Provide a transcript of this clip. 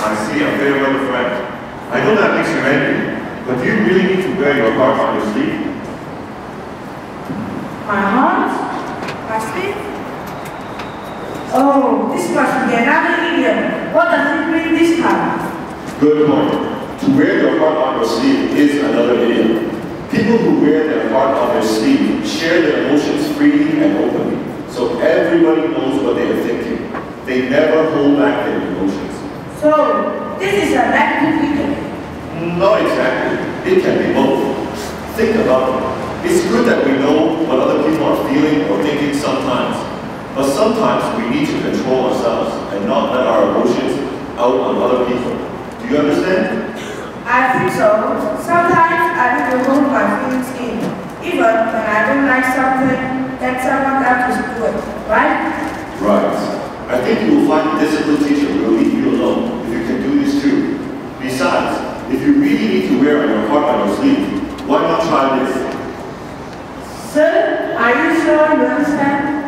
I see a very well friend. I know that makes you angry, but do you really need to wear your heart on your sleeve? My heart? My sleeve? Oh, this must be another idiom. What does it mean this time? Good point. To wear your heart on your sleeve is another idiom. People who wear their heart on their sleeve share their emotions freely and openly, so everybody knows what they are thinking. They never hold back their emotions. So, this is a negative idiom. Not exactly. It can be both. Think about it. It's good that we know what other people are feeling or thinking sometimes. But sometimes we need to control ourselves and not let our emotions out on other people. Do you understand? I think so. Sometimes I need to hold my feelings in, even when I don't like something that someone else is doing, right? Right. I think you will find the discipline teacher will leave you alone if you can do this too. Besides, if you really need to wear on your heart on your sleeve, why not try this? Sir, are you sure you understand?